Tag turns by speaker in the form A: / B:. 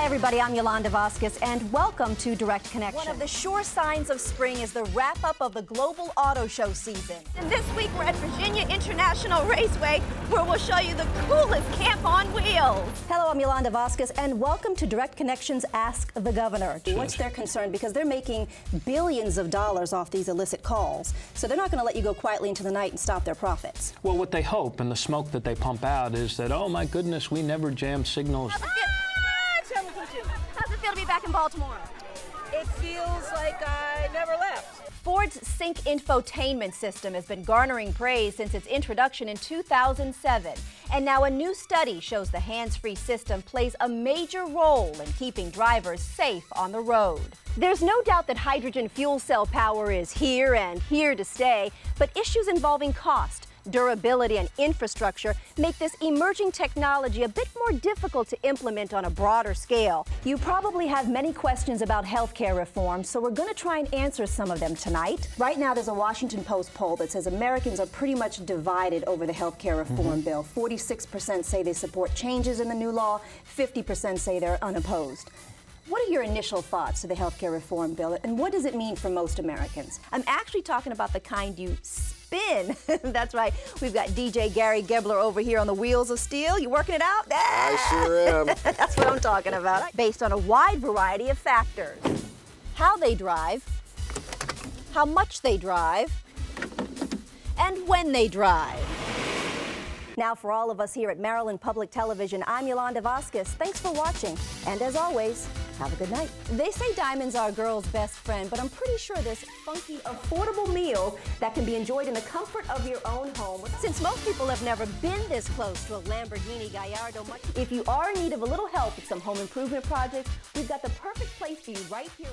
A: Hi, everybody. I'm Yolanda Vazquez, and welcome to Direct Connection.
B: One of the sure signs of spring is the wrap up of the Global Auto Show season. And this week we're at Virginia International Raceway, where we'll show you the coolest camp on wheels.
A: Hello, I'm Yolanda Vazquez, and welcome to Direct Connection's Ask the Governor. What's their concern? Because they're making billions of dollars off these illicit calls, so they're not going to let you go quietly into the night and stop their profits.
C: Well, what they hope and the smoke that they pump out is that, oh my goodness, we never jam signals.
B: Back in Baltimore?
D: It feels like I never left.
B: Ford's Sync infotainment system has been garnering praise since its introduction in 2007. And now a new study shows the hands-free system plays a major role in keeping drivers safe on the road. There's no doubt that hydrogen fuel cell power is here and here to stay, but issues involving cost, durability, and infrastructure make this emerging technology a bit more difficult to implement on a broader scale.
A: You probably have many questions about healthcare reform, so we're going to try and answer some of them tonight. Right now, there's a Washington Post poll that says Americans are pretty much divided over the healthcare reform mm -hmm. bill. 46% say they support changes in the new law, 50% say they're unopposed. What are your initial thoughts to the healthcare reform bill, and what does it mean for most Americans?
B: I'm actually talking about the kind you spin. That's right. We've got DJ Gary Gebler over here on the wheels of steel. You working it out?
E: I sure am.
B: That's what I'm talking about. Based on a wide variety of factors. How they drive, how much they drive, and when they drive. Now, for all of us here at Maryland Public Television, I'm Yolanda Vazquez. Thanks for watching. And as always, have a good night. They say diamonds are a girl's best friend, but I'm pretty sure this funky, affordable meal that can be enjoyed in the comfort of your own home. Since most people have never been this close to a Lamborghini Gallardo, if you are in need of a little help with some home improvement projects, we've got the perfect place for you right here.